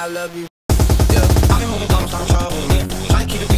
I love you. Yeah. I I'm trouble. I keep it.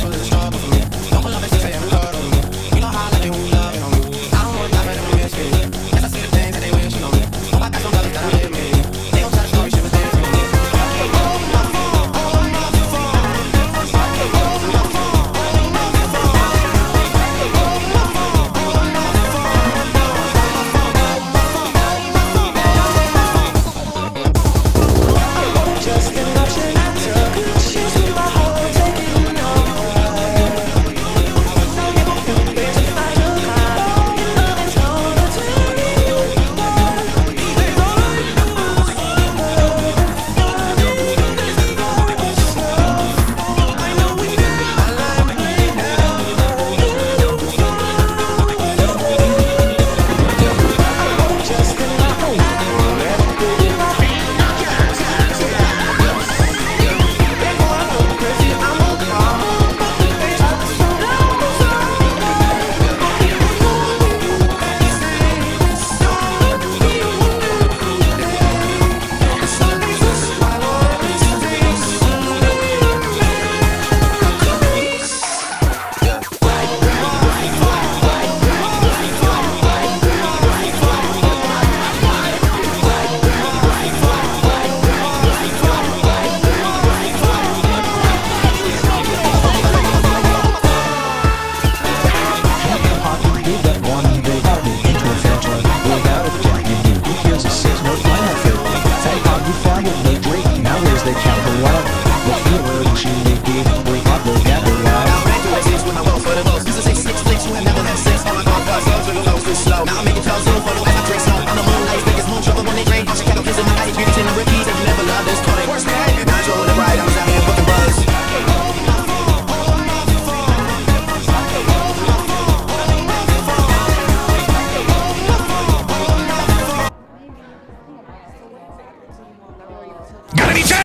the chapel up The hero GDP, We're the devil up Now I'm graduating with my world for the most This is six, six, six, you have never had sex All I got was love with the lows, it's slow Now I'm making clouds, no photo, and I drink slow I'm the moonlight, biggest moon, trouble when they rain Chicago kids in my eyes, beauty in the river